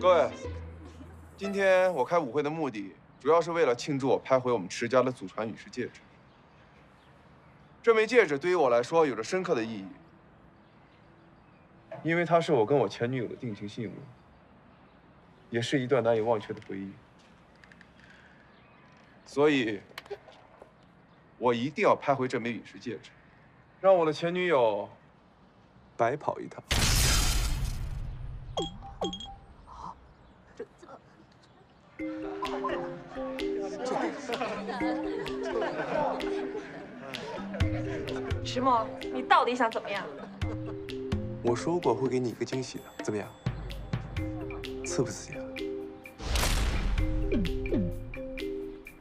各位，今天我开舞会的目的，主要是为了庆祝我拍回我们池家的祖传陨石戒指。这枚戒指对于我来说有着深刻的意义，因为它是我跟我前女友的定情信物，也是一段难以忘却的回忆。所以，我一定要拍回这枚陨石戒指，让我的前女友白跑一趟。石墨，你到底想怎么样？我说过会给你一个惊喜的，怎么样？刺不刺激啊？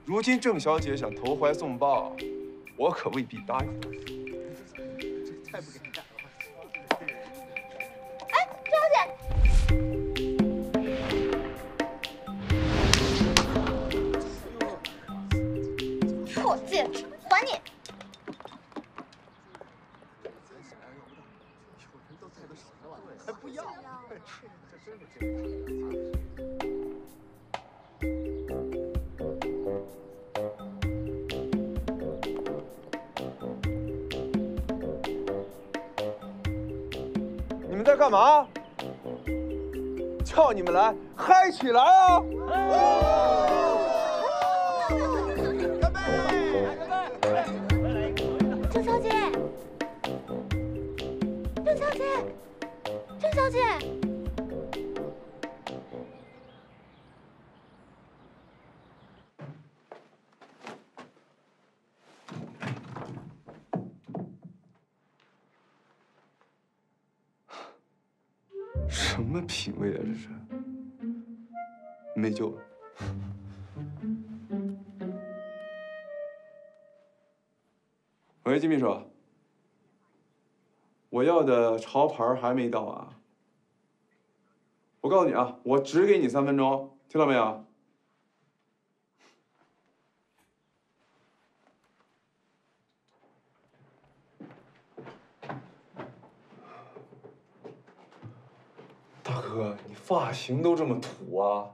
如今郑小姐想投怀送抱，我可未必答应。起来喂，金秘书，我要的潮牌还没到啊。我告诉你啊，我只给你三分钟，听到没有？大哥，你发型都这么土啊？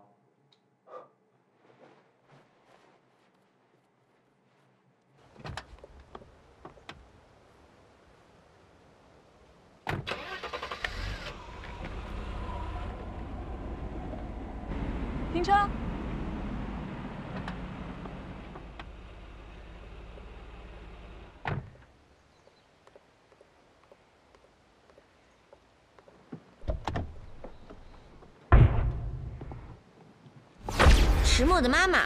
停车！迟墨的妈妈，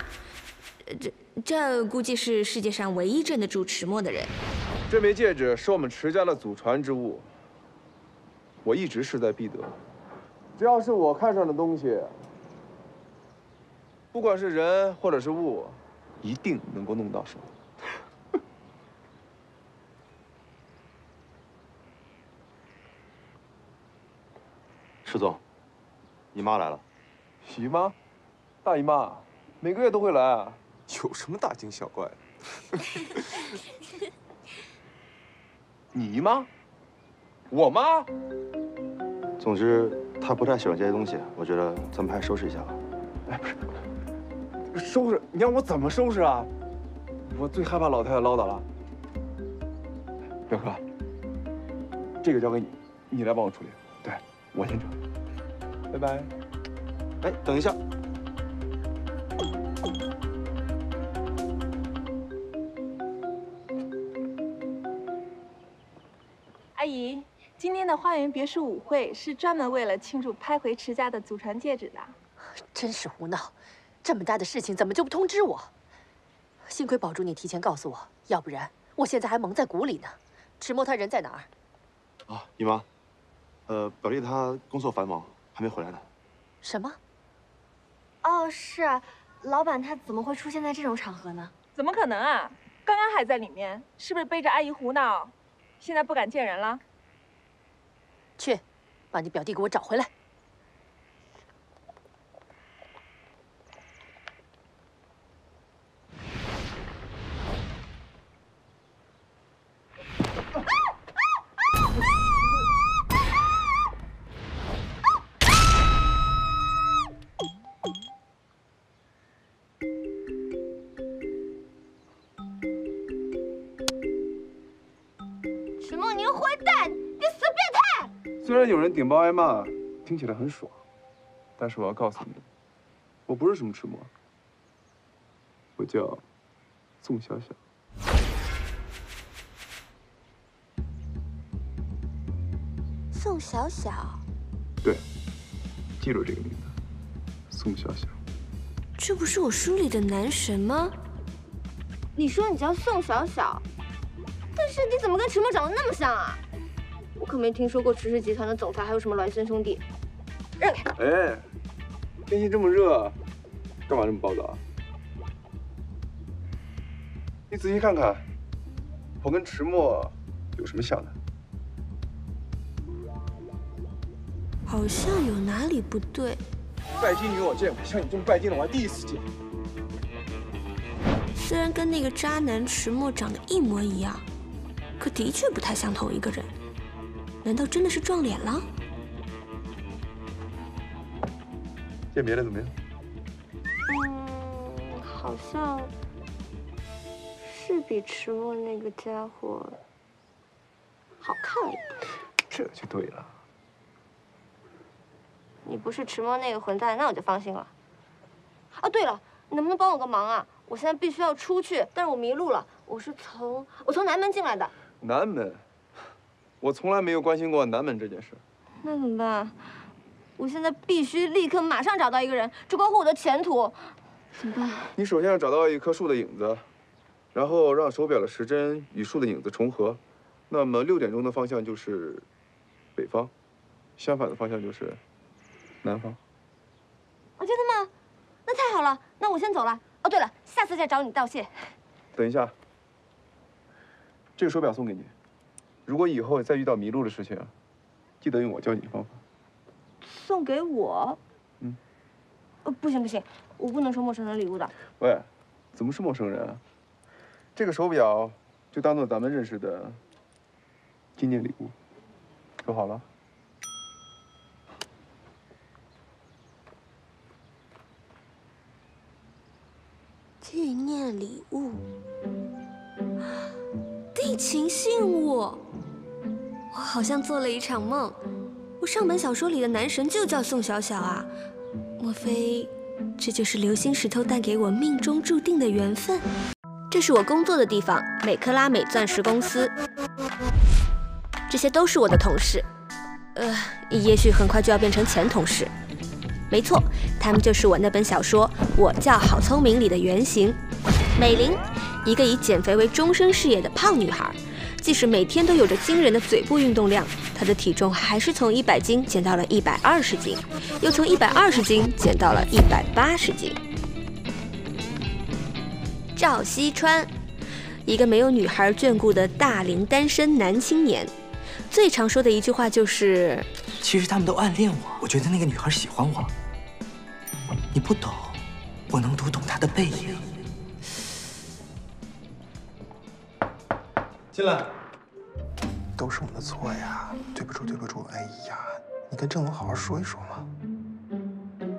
呃这这估计是世界上唯一镇得住迟墨的人。这枚戒指是我们迟家的祖传之物，我一直势在必得。只要是我看上的东西，不管是人或者是物，一定能够弄到手。石总，姨妈来了。姨妈，大姨妈，每个月都会来啊，有什么大惊小怪的？你姨妈？我妈？总之，她不太喜欢这些东西，我觉得咱们还是收拾一下吧。哎，不是，收拾？你让我怎么收拾啊？我最害怕老太太唠叨了。表哥，这个交给你，你来帮我处理。对，我先撤。拜拜。哎，等一下，阿姨，今天的花园别墅舞会是专门为了庆祝拍回迟家的祖传戒指的。真是胡闹！这么大的事情怎么就不通知我？幸亏宝珠你提前告诉我，要不然我现在还蒙在鼓里呢。迟墨他人在哪儿？啊，姨妈，呃，表弟他工作繁忙，还没回来呢。什么？哦，是啊，老板他怎么会出现在这种场合呢？怎么可能啊？刚刚还在里面，是不是背着阿姨胡闹？现在不敢见人了？去，把你表弟给我找回来。顶包挨骂，听起来很爽，但是我要告诉你，我不是什么迟墨，我叫宋小小。宋小小，对，记住这个名字，宋小小。这不是我书里的男神吗？你说你叫宋小小，但是你怎么跟迟墨长得那么像啊？我可没听说过迟氏集团的总裁还有什么孪生兄弟。让开！哎，天气这么热，干嘛这么暴躁啊？你仔细看看，我跟迟墨有什么像的？好像有哪里不对。拜金女我见过，像你这么拜金的我还第一次见。虽然跟那个渣男迟墨长得一模一样，可的确不太像同一个人。难道真的是撞脸了？见别的怎么样？嗯，好像是比迟墨那个家伙好看一点。这就对了。你不是迟墨那个混蛋，那我就放心了。哦，对了，你能不能帮我个忙啊？我现在必须要出去，但是我迷路了。我是从我从南门进来的。南门，我从来没有关心过南门这件事。那怎么办？我现在必须立刻马上找到一个人，这关乎我的前途。怎么办？你首先要找到一棵树的影子，然后让手表的时针与树的影子重合，那么六点钟的方向就是北方，相反的方向就是南方。哦，真的吗？那太好了，那我先走了。哦，对了，下次再找你道谢。等一下，这个手表送给你。如果以后再遇到迷路的事情，记得用我教你的方法。送给我？嗯。呃，不行不行，我不能收陌生人礼物的。喂，怎么是陌生人啊？这个手表就当做咱们认识的纪念礼物，收好了。纪念礼物，定情信物。我好像做了一场梦，我上本小说里的男神就叫宋小小啊，莫非这就是流星石头带给我命中注定的缘分？这是我工作的地方，美克拉美钻石公司，这些都是我的同事，呃，也许很快就要变成前同事。没错，他们就是我那本小说《我叫好聪明》里的原型，美玲，一个以减肥为终身事业的胖女孩。即使每天都有着惊人的嘴部运动量，她的体重还是从一百斤减到了一百二十斤，又从一百二十斤减到了一百八十斤。赵西川，一个没有女孩眷顾的大龄单身男青年，最常说的一句话就是：“其实他们都暗恋我，我觉得那个女孩喜欢我。你不懂，我能读懂她的背影。”进来。都是我们的错呀，对不住，对不住。哎呀，你跟郑龙好好说一说嘛。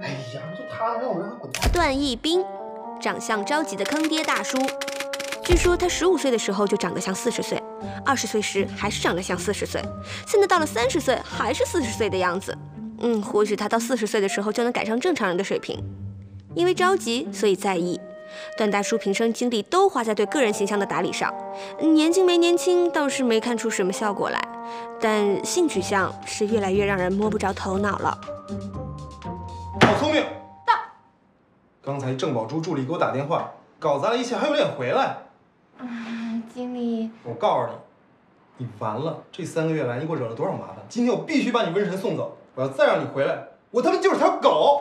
哎呀，就他让我让他滚蛋。段奕斌，长相着急的坑爹大叔。据说他十五岁的时候就长得像四十岁，二十岁时还是长得像四十岁，现在到了三十岁还是四十岁的样子。嗯，或许他到四十岁的时候就能赶上正常人的水平。因为着急，所以在意。段大叔平生精力都花在对个人形象的打理上，年轻没年轻倒是没看出什么效果来，但性取向是越来越让人摸不着头脑了。好聪明！到。刚才郑宝珠助理给我打电话，搞砸了一切，还有脸回来？嗯，经理。我告诉你，你完了！这三个月来，你给我惹了多少麻烦？今天我必须把你瘟神送走！我要再让你回来，我他妈就是条狗！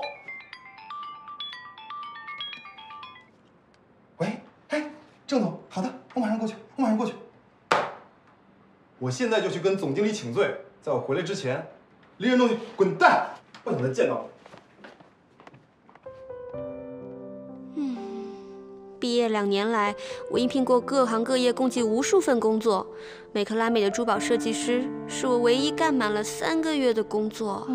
郑总，好的，我马上过去，我马上过去。我现在就去跟总经理请罪，在我回来之前，离人东西滚蛋！不想再见到嗯，毕业两年来，我应聘过各行各业共计无数份工作，美克拉美的珠宝设计师是我唯一干满了三个月的工作。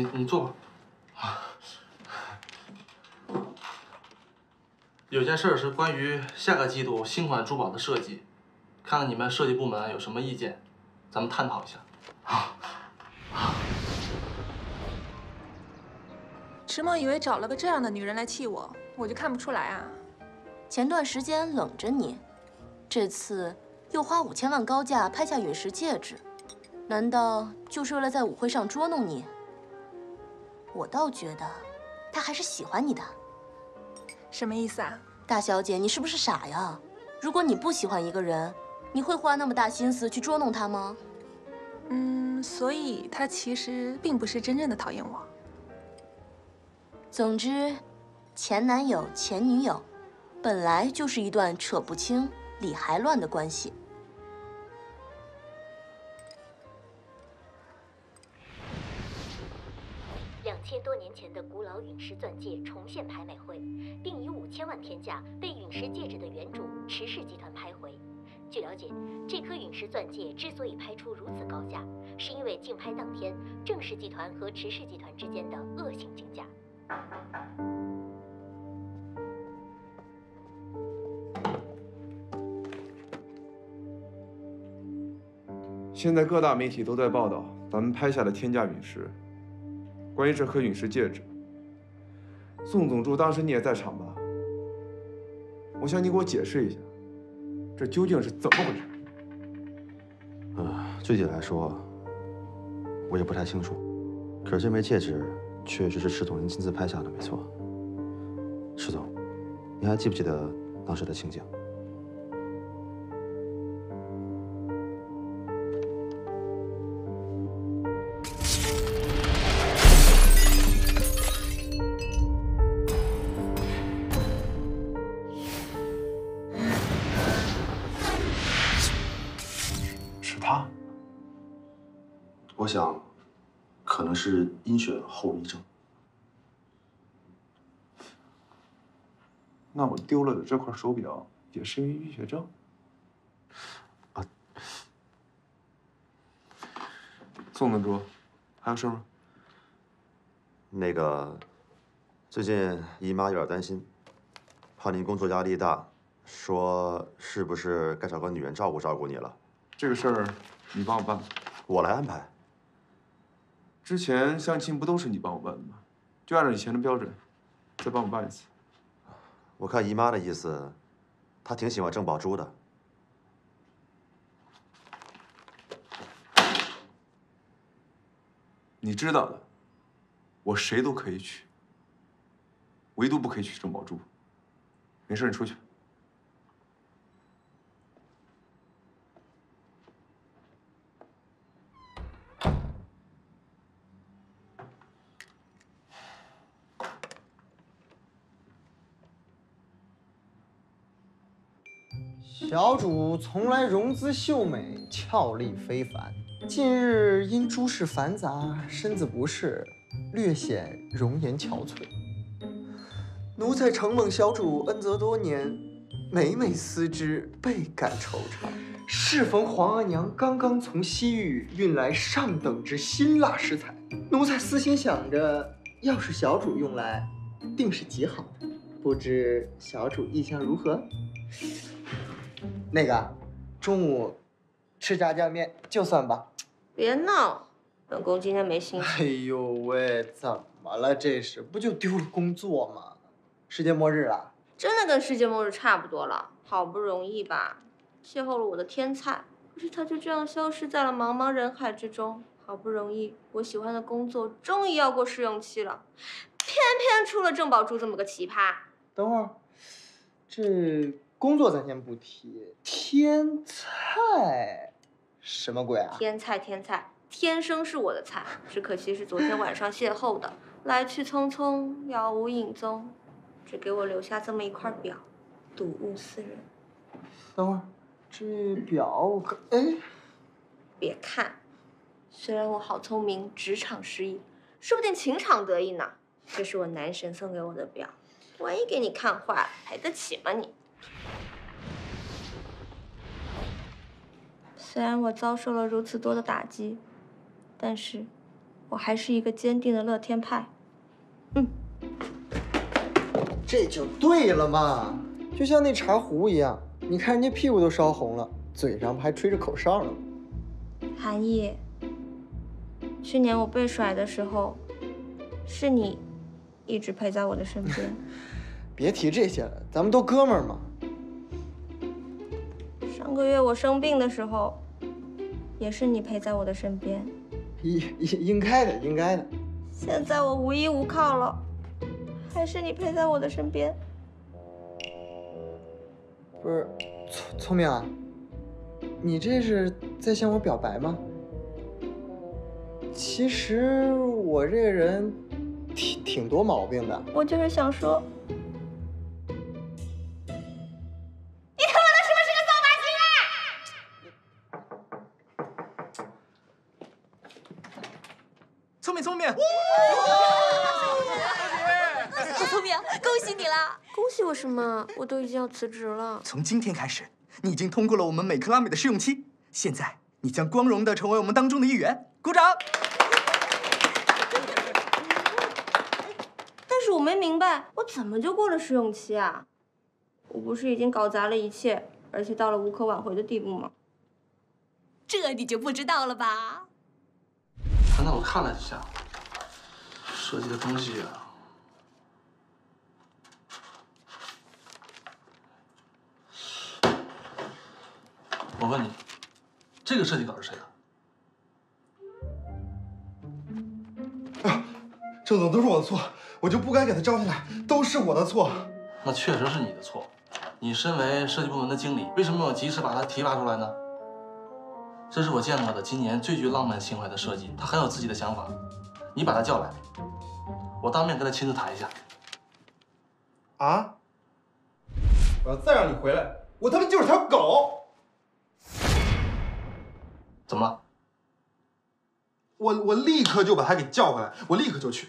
你你坐吧。有件事是关于下个季度新款珠宝的设计，看看你们设计部门有什么意见，咱们探讨一下。啊。池梦以为找了个这样的女人来气我，我就看不出来啊。前段时间冷着你，这次又花五千万高价拍下陨石戒指，难道就是为了在舞会上捉弄你？我倒觉得，他还是喜欢你的。什么意思啊？大小姐，你是不是傻呀？如果你不喜欢一个人，你会花那么大心思去捉弄他吗？嗯，所以他其实并不是真正的讨厌我。总之，前男友、前女友，本来就是一段扯不清、理还乱的关系。两千多年前的古老陨石钻戒重现拍卖会，并以五千万天价被陨石戒指的原主池氏集团拍回。据了解，这颗陨石钻戒之所以拍出如此高价，是因为竞拍当天，郑氏集团和池氏集团之间的恶性竞价。现在各大媒体都在报道咱们拍下的天价陨石。关于这颗陨石戒指，宋总珠当时你也在场吧？我想你给我解释一下，这究竟是怎么回事？呃，具体来说，我也不太清楚。可是这枚戒指确实是石总您亲自拍下的，没错。石总，您还记不记得当时的情景？丢了的这块手表也是因为淤血症？啊，宋总珠，还有事吗？那个，最近姨妈有点担心，怕您工作压力大，说是不是该找个女人照顾照顾你了？这个事儿你帮我办吧，我来安排。之前相亲不都是你帮我办的吗？就按照以前的标准，再帮我办一次。我看姨妈的意思，她挺喜欢郑宝珠的。你知道的，我谁都可以娶，唯独不可以娶郑宝珠。没事，你出去。小主从来容姿秀美，俏丽非凡。近日因诸事繁杂，身子不适，略显容颜憔悴。奴才承蒙小主恩泽多年，每每思之，倍感惆怅。适逢皇额娘刚刚从西域运来上等之辛辣食材，奴才私心想着，要是小主用来，定是极好的。不知小主意向如何？那个，中午吃炸酱面就算吧。别闹，本宫今天没心情哎呦喂，怎么了这是？不就丢了工作吗？世界末日了？真的跟世界末日差不多了。好不容易吧，邂逅了我的天菜，可是他就这样消失在了茫茫人海之中。好不容易，我喜欢的工作终于要过试用期了，偏偏出了郑宝珠这么个奇葩。等会儿，这工作咱先不提，天菜什么鬼啊？天菜天菜，天生是我的菜，只可惜是昨天晚上邂逅的，来去匆匆，杳无影踪，只给我留下这么一块表，睹物思人。等会儿，这表我看，哎，别看，虽然我好聪明，职场失意，说不定情场得意呢。这是我男神送给我的表，万一给你看坏了，赔得起吗你？虽然我遭受了如此多的打击，但是我还是一个坚定的乐天派。嗯这就对了嘛，就像那茶壶一样，你看人家屁股都烧红了，嘴上不还吹着口哨呢？韩毅，去年我被甩的时候，是你一直陪在我的身边。别提这些了，咱们都哥们儿嘛。上个月我生病的时候，也是你陪在我的身边。应应应该的，应该的。现在我无依无靠了，还是你陪在我的身边。不是，聪聪明啊，你这是在向我表白吗？其实我这个人挺挺多毛病的。我就是想说，明聪明，好聪明，恭喜你啦！恭喜我什么？我都已经要辞职了。从今天开始，你已经通过了我们美克拉美的试用期，现在你将光荣的成为我们当中的一员。鼓掌！但是我没明白，我怎么就过了试用期啊？我不是已经搞砸了一切，而且到了无可挽回的地步吗？这你就不知道了吧？刚才我看了一下，设计的东西啊，我问你，这个设计稿是谁的？郑总都是我的错，我就不该给他招进来，都是我的错。那确实是你的错。你身为设计部门的经理，为什么没有及时把他提拔出来呢？这是我见过的今年最具浪漫情怀的设计，他很有自己的想法。你把他叫来，我当面跟他亲自谈一下。啊！我要再让你回来，我他妈就是条狗！怎么了？我我立刻就把他给叫回来，我立刻就去。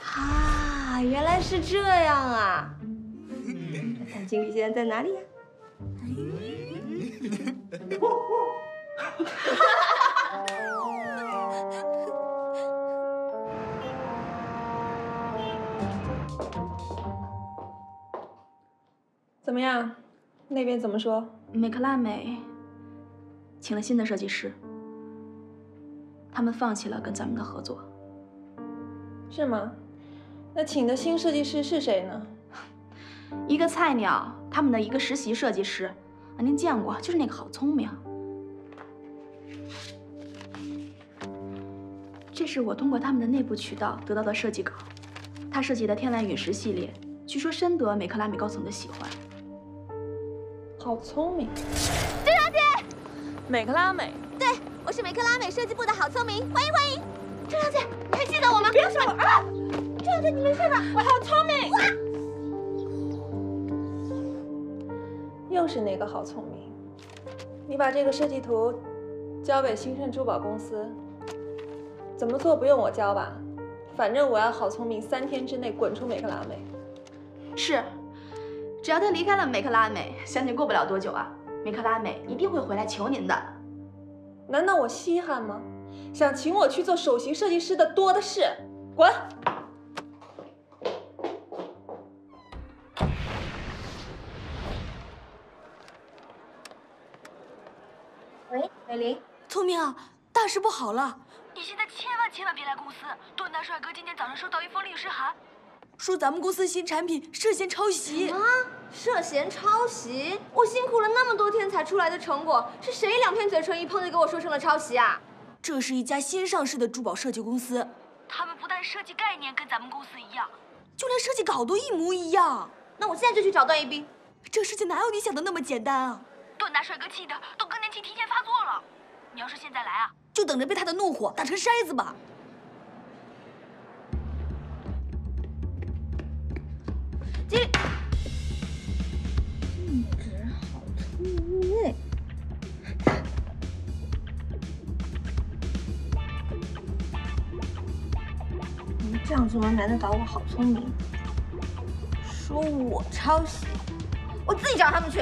啊，原来是这样啊！看经理现在在哪里呀、怎么样？那边怎么说？美克拉美请了新的设计师，他们放弃了跟咱们的合作。是吗？那请的新设计师是谁呢？一个菜鸟，他们的一个实习设计师，啊，您见过，就是那个好聪明。这是我通过他们的内部渠道得到的设计稿，他设计的天蓝陨石系列，据说深得美克拉美高层的喜欢。好聪明。郑小姐，美克拉美，对，我是美克拉美设计部的好聪明，欢迎欢迎。郑小姐，你还记得我吗？别说我啊！郑小姐，你没事吧？我好聪明。又是那个好聪明。你把这个设计图交给兴盛珠宝公司，怎么做不用我教吧？反正我要好聪明三天之内滚出美克拉美。是，只要他离开了美克拉美，相信过不了多久啊，美克拉美一定会回来求您的。难道我稀罕吗？想请我去做首席设计师的多的是，滚！喂，美玲，聪明啊，大事不好了！你现在千万千万别来公司。段大帅哥今天早上收到一封律师函，说咱们公司新产品涉嫌抄袭啊！涉嫌抄袭？我辛苦了那么多天才出来的成果，是谁两片嘴唇一碰就给我说成了抄袭啊？这是一家新上市的珠宝设计公司，他们不但设计概念跟咱们公司一样，就连设计稿都一模一样。那我现在就去找段一冰。这事情哪有你想的那么简单啊？段大帅哥气的都更年期提前发作了。你要是现在来啊，就等着被他的怒火打成筛子吧。经理，静止，好聪明。你们这样做能难得倒我好聪明？说我抄袭，我自己找他们去。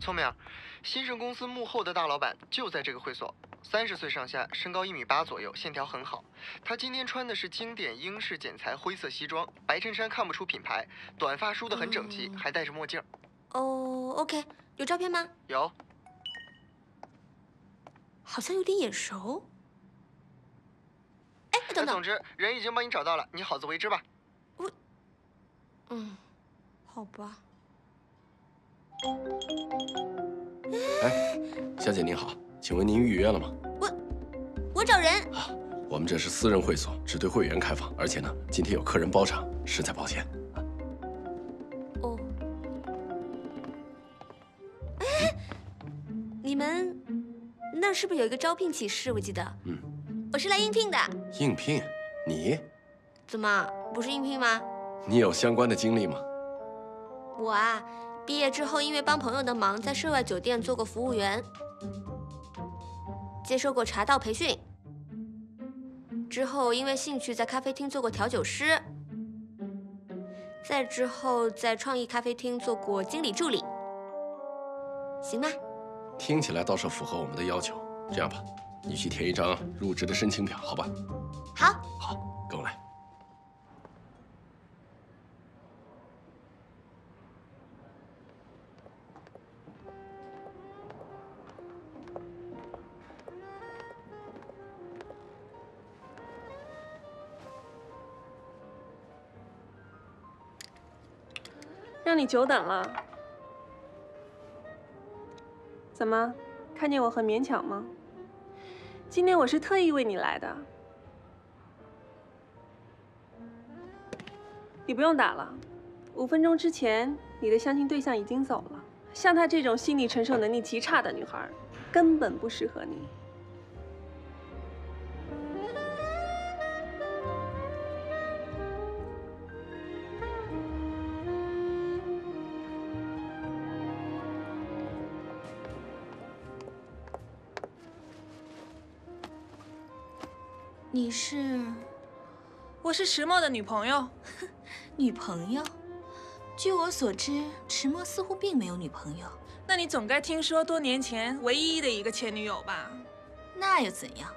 聪明，新盛公司幕后的大老板就在这个会所，三十岁上下，身高一米八左右，线条很好。他今天穿的是经典英式剪裁灰色西装，白衬衫看不出品牌，短发梳得很整齐，还戴着墨镜。哦，OK，有照片吗？有。好像有点眼熟。哎，等等。总之，人已经帮你找到了，你好自为之吧。我，嗯，好吧。哎，小姐您好，请问您预约了吗？我，我找人啊。我们这是私人会所，只对会员开放，而且呢，今天有客人包场，实在抱歉。哦。哎，你们那儿是不是有一个招聘启事？我记得。嗯。我是来应聘的。应聘？你？怎么不是应聘吗？你有相关的经历吗？我啊。毕业之后，因为帮朋友的忙，在涉外酒店做过服务员，接受过茶道培训。之后因为兴趣，在咖啡厅做过调酒师。再之后，在创意咖啡厅做过经理助理，行吧？听起来倒是符合我们的要求。这样吧，你去填一张入职的申请表，好吧？好。好，跟我来。让你久等了，怎么，看见我很勉强吗？今天我是特意为你来的，你不用打了。五分钟之前，你的相亲对象已经走了。像她这种心理承受能力极差的女孩，根本不适合你。你是，我是迟墨的女朋友。女朋友？据我所知，迟墨似乎并没有女朋友。那你总该听说多年前唯一的一个前女友吧？那又怎样？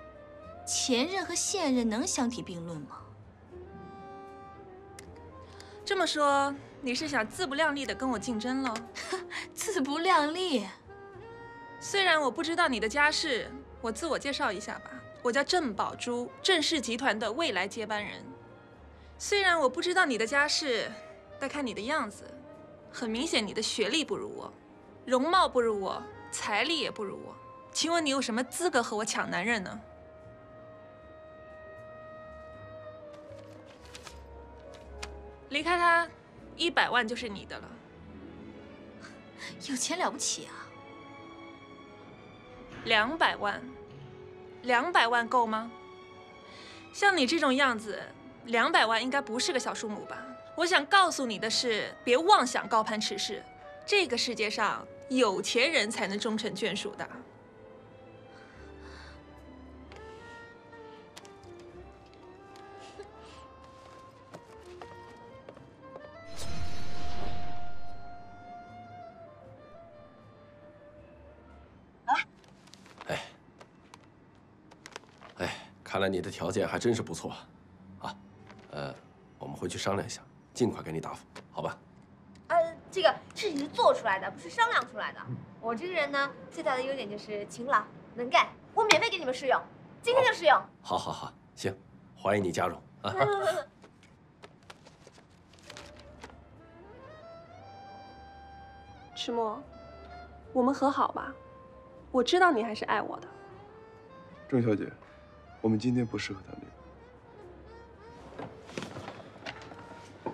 前任和现任能相提并论吗？这么说，你是想自不量力的跟我竞争喽？自不量力？虽然我不知道你的家世，我自我介绍一下吧。我叫郑宝珠，郑氏集团的未来接班人。虽然我不知道你的家世，但看你的样子，很明显你的学历不如我，容貌不如我，财力也不如我。请问你有什么资格和我抢男人呢？离开他，一百万就是你的了。有钱了不起啊！两百万。两百万够吗？像你这种样子，两百万应该不是个小数目吧？我想告诉你的是，别妄想高攀此事，这个世界上有钱人才能终成眷属的。看来你的条件还真是不错，啊，呃，我们回去商量一下，尽快给你答复，好吧？呃，这个事情是做出来的，不是商量出来的。我这个人呢，最大的优点就是勤劳能干，我免费给你们试用，今天就试用。好，好，好，行，欢迎你加入啊！迟墨，我们和好吧，我知道你还是爱我的，郑小姐。我们今天不适合谈恋爱。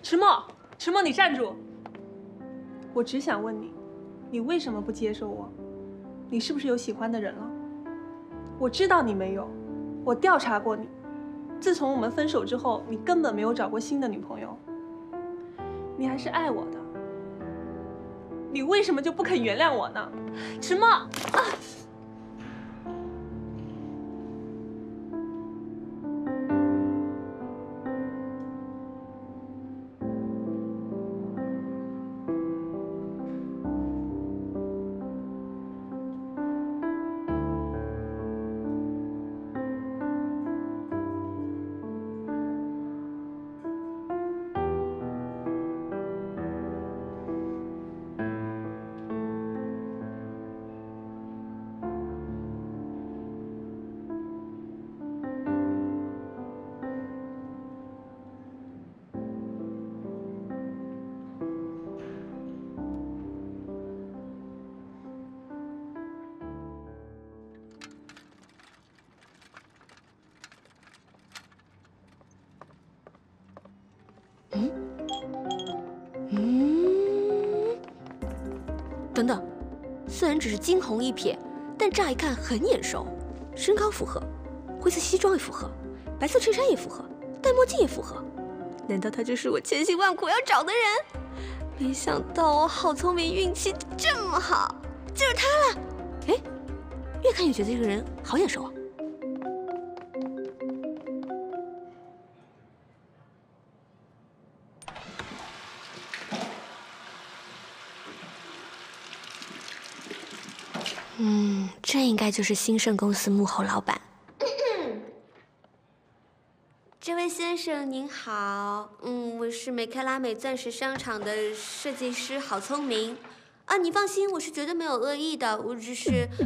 迟墨，迟墨，你站住！我只想问你，你为什么不接受我？你是不是有喜欢的人了？我知道你没有，我调查过你。自从我们分手之后，你根本没有找过新的女朋友。你还是爱我的，你为什么就不肯原谅我呢？迟墨啊！虽然只是惊鸿一瞥，但乍一看很眼熟，身高符合，灰色西装也符合，白色衬衫也符合，戴墨镜也符合。难道他就是我千辛万苦要找的人？没想到我好聪明，运气这么好，就是他了。哎，越看越觉得这个人好眼熟啊该就是兴盛公司幕后老板。这位先生您好，嗯，我是美克拉美钻石商场的设计师，郝聪明。啊，你放心，我是绝对没有恶意的，我只是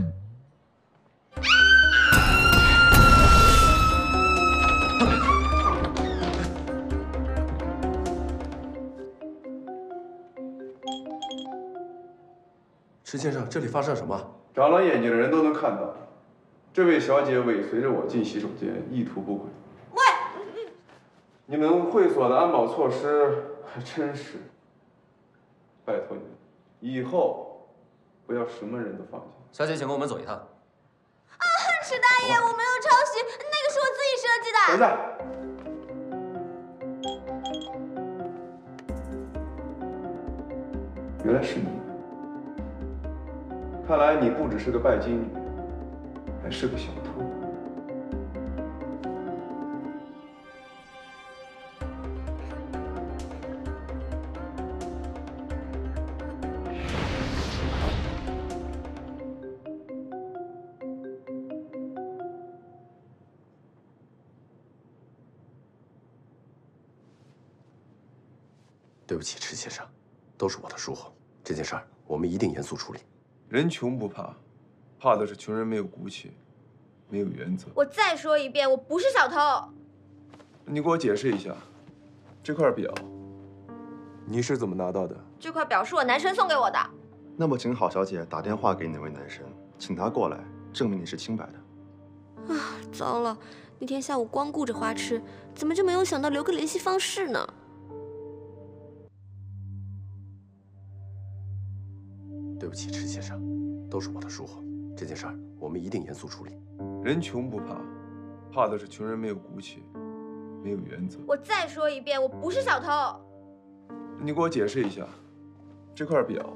池先生，这里发生了什么？长了眼睛的人都能看到，这位小姐尾随着我进洗手间，意图不轨。喂，你们会所的安保措施还真是……拜托你们，以后不要什么人都放进。小姐，请跟我们走一趟。啊，池大爷，我没有抄袭，那个是我自己设计的。等等。原来是你。看来你不只是个拜金女，还是个小偷。对不起，池先生，都是我的疏忽。这件事儿我们一定严肃处理。人穷不怕，怕的是穷人没有骨气，没有原则。我再说一遍，我不是小偷。你给我解释一下，这块表你是怎么拿到的？这块表是我男神送给我的。那么，请郝小姐打电话给那位男神，请他过来证明你是清白的。啊，糟了！那天下午光顾着花痴，怎么就没有想到留个联系方式呢？不起，池先生，都是我的疏忽。这件事儿我们一定严肃处理。人穷不怕，怕的是穷人没有骨气，没有原则。我再说一遍，我不是小偷。你给我解释一下，这块表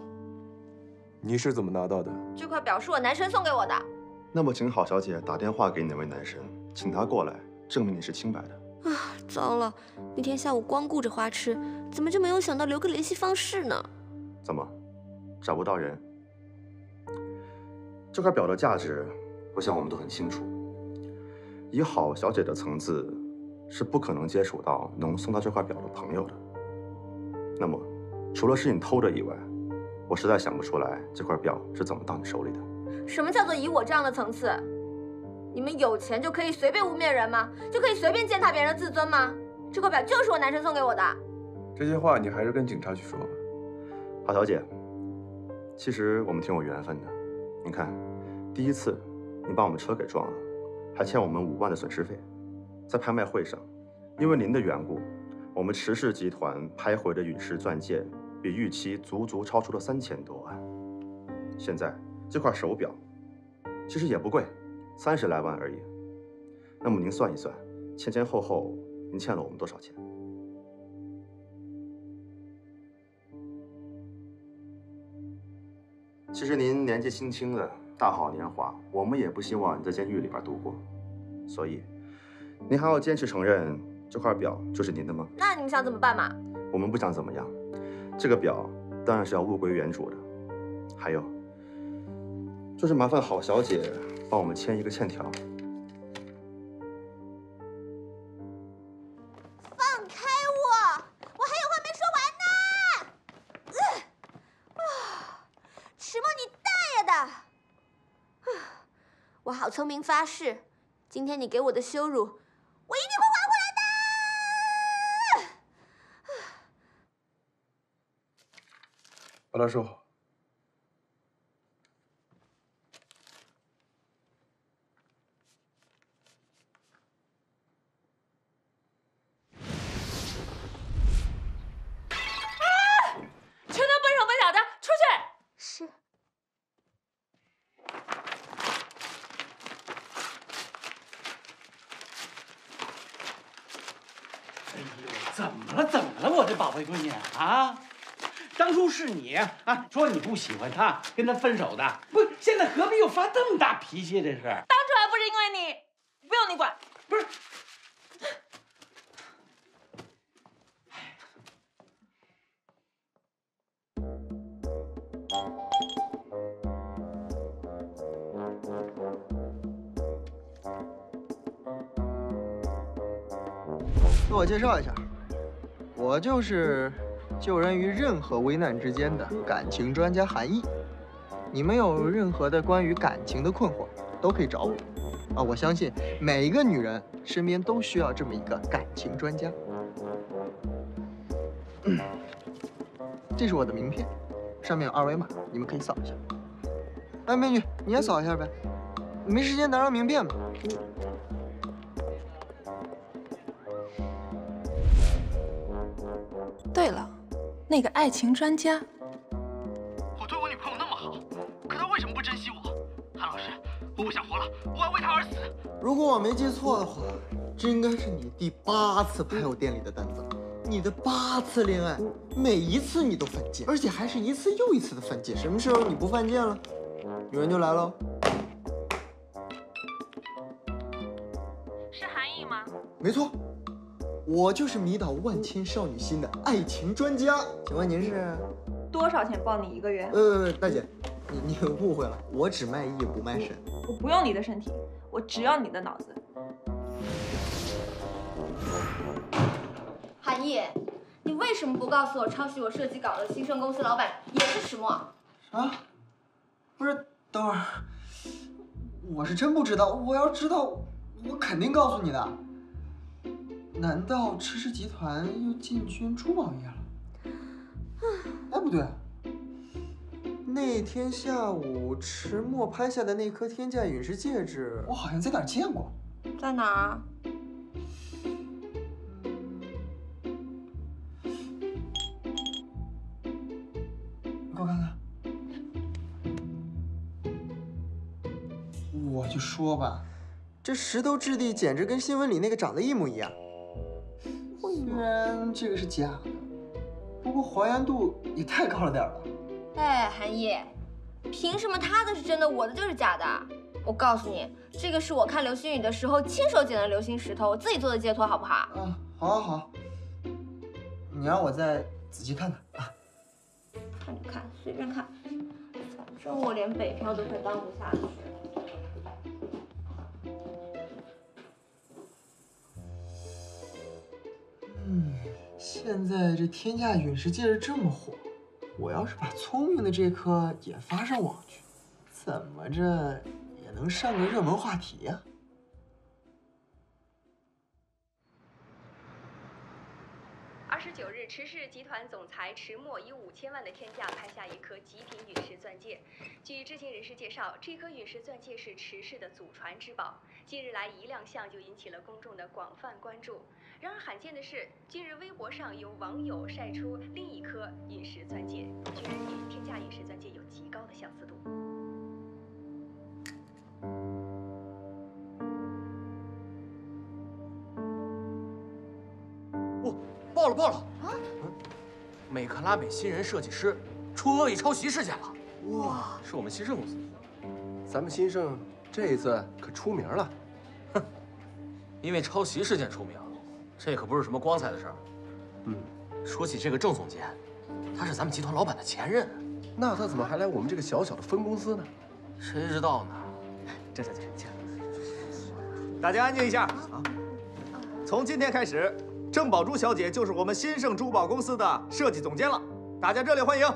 你是怎么拿到的？这块表是我男神送给我的。那么，请郝小姐打电话给那位男神，请他过来证明你是清白的。啊，糟了！那天下午光顾着花痴，怎么就没有想到留个联系方式呢？怎么？找不到人。这块表的价值，我想我们都很清楚。以郝小姐的层次，是不可能接触到能送她这块表的朋友的。那么，除了是你偷的以外，我实在想不出来这块表是怎么到你手里的。什么叫做以我这样的层次？你们有钱就可以随便污蔑人吗？就可以随便践踏别人的自尊吗？这块表就是我男神送给我的。这些话你还是跟警察去说吧。郝小姐。其实我们挺有缘分的，你看，第一次您把我们车给撞了，还欠我们五万的损失费，在拍卖会上，因为您的缘故，我们池氏集团拍回的陨石钻戒比预期足足超出了三千多万。现在这块手表其实也不贵，三十来万而已。那么您算一算，前前后后您欠了我们多少钱？其实您年纪轻轻的，大好年华，我们也不希望你在监狱里边度过，所以，您还要坚持承认这块表就是您的吗？那你们想怎么办嘛？我们不想怎么样，这个表当然是要物归原主的。还有，就是麻烦郝小姐帮我们签一个欠条。发誓，今天你给我的羞辱，我一定会还回来的。把它收好。全都笨手笨脚的，出去！是。怎么了？怎么了？我的宝贝闺女啊！当初是你啊，说你不喜欢他，跟他分手的。不，现在何必又发这么大脾气？这是。当初还不是因为你，不用你管。不是。自我介绍一下，我就是救人于任何危难之间的感情专家韩毅。你们有任何的关于感情的困惑，都可以找我。啊，我相信每一个女人身边都需要这么一个感情专家。嗯，这是我的名片，上面有二维码，你们可以扫一下。哎，美女，你也扫一下呗。没时间拿张名片吗？那个爱情专家，我对我女朋友那么好，可她为什么不珍惜我？韩老师，我不想活了，我要为她而死。如果我没记错的话，这应该是你第八次拍我店里的单子，你的八次恋爱，每一次你都犯贱，而且还是一次又一次的犯贱。什么时候你不犯贱了，女人就来喽。是韩毅吗？没错，我就是迷倒万千少女心的爱情专家。请问您是？多少钱包你一个月？呃，大姐，你你误会了，我只卖艺不卖身。我不用你的身体，我只要你的脑子。韩毅，你为什么不告诉我抄袭我设计稿的新生公司老板也是石墨？啊？不是，等会儿，我是真不知道。我要知道，我肯定告诉你的。难道迟氏集团又进军珠宝业了？哎，不对，那天下午迟墨拍下的那颗天价陨石戒指，我好像在哪儿见过。在哪儿？你给我看看。我就说吧，这石头质地简直跟新闻里那个长得一模一样。虽然这个是假的，不过还原度也太高了点儿吧？哎，韩毅，凭什么他的是真的，我的就是假的？我告诉你，这个是我看流星雨的时候亲手捡的流星石头，我自己做的戒托，好不好？嗯，好，好，好。你让我再仔细看看啊。看就看，随便看，反正我连北漂都快当不下去。嗯，现在这天价陨石戒指这么火，我要是把聪明的这颗也发上网去，怎么着也能上个热门话题呀、二十九日，迟氏集团总裁迟墨以五千万的天价拍下一颗极品陨石钻戒。据知情人士介绍，这颗陨石钻戒是迟氏的祖传之宝，近日来一亮相就引起了公众的广泛关注。然而罕见的是，近日微博上有网友晒出另一颗陨石钻戒，居然与天价陨石钻戒有极高的相似度。爆了爆了！啊！美克拉美新人设计师出恶意抄袭事件了。哇，是我们新盛公司，咱们新盛这一次可出名了。哼，因为抄袭事件出名，这可不是什么光彩的事儿。嗯，说起这个郑总监，他是咱们集团老板的前任，那他怎么还来我们这个小小的分公司呢？谁知道呢？郑小姐，请。大家安静一下啊！从今天开始，郑宝珠小姐就是我们新盛珠宝公司的设计总监了，大家热烈欢迎。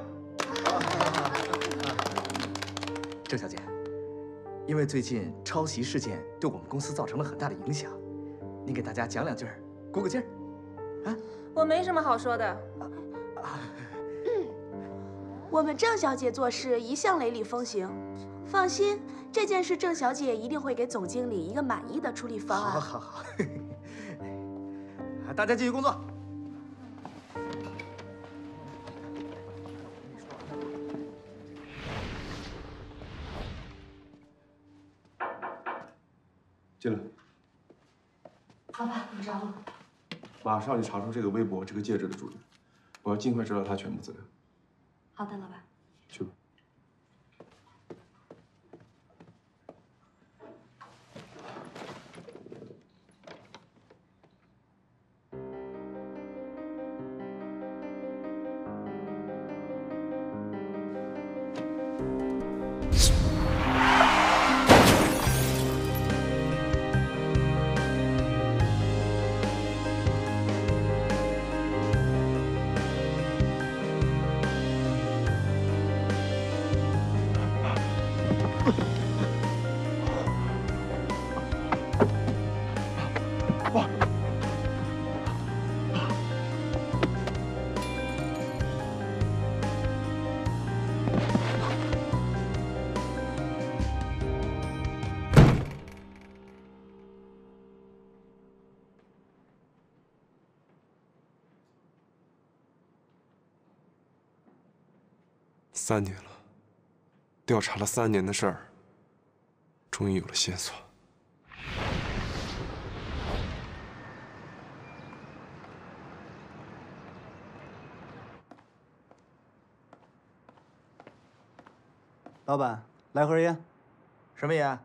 郑小姐，因为最近抄袭事件对我们公司造成了很大的影响，您给大家讲两句，鼓鼓劲儿。我没什么好说的。我们郑小姐做事一向雷厉风行，放心，这件事郑小姐一定会给总经理一个满意的处理方案。好，好，好。大家继续工作。进来。老板，你找我。马上就查出这个微博、这个戒指的主人，我要尽快知道他全部资料。好的，老板。去吧。三年了，调查了三年的事儿，终于有了线索。老板，来盒烟。什么烟？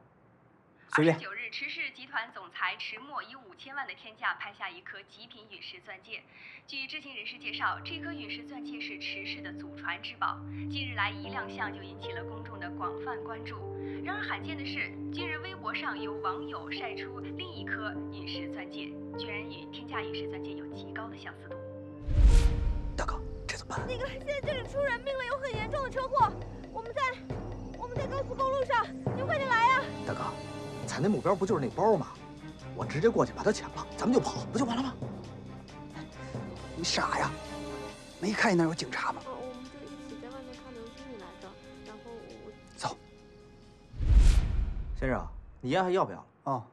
随便。九日，池氏集团总裁池墨以五千万的天价拍下一颗极品陨石钻戒。据知情人士介绍，这颗陨石钻戒是池氏的祖传之宝，近日来一亮相就引起了公众的广泛关注。然而罕见的是，近日微博上有网友晒出另一颗陨石钻戒，居然与天价陨石钻戒有极高的相似度。大哥，这怎么办？那个，现在这里出人命了，有很严重的车祸，我们在我们在高速公路上，您快点来咱那目标不就是那包吗？我直接过去把它抢了，咱们就跑，不就完了吗？你傻呀？没看见那有警察吗？我们就一起在外面看流星雨来着，然后我走。先生，你烟还要不要了？哦。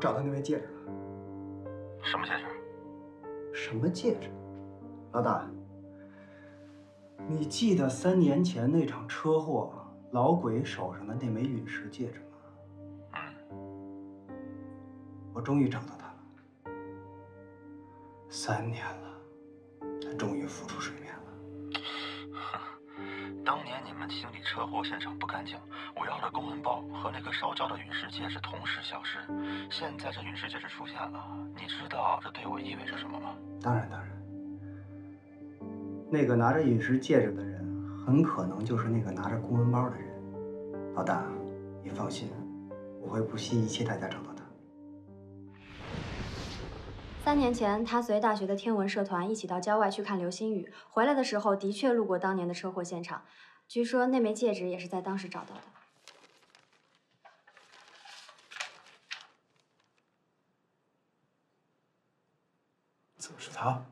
找到那枚戒指了。什么戒指？什么戒指？老大，你记得三年前那场车祸老鬼手上的那枚陨石戒指吗？嗯。我终于找到它了。三年了，它终于浮出水面了。当年你们清理车祸现场不干净，我要的公文包和那个烧焦的陨石戒指同时消失。现在这陨石戒指出现了，你知道这对我意味着什么吗？当然，当然。那个拿着陨石戒指的人，很可能就是那个拿着公文包的人。老大，你放心，我会不惜一切代价找到他。三年前，他随大学的天文社团一起到郊外去看流星雨，回来的时候的确路过当年的车祸现场。据说那枚戒指也是在当时找到的。怎么是他？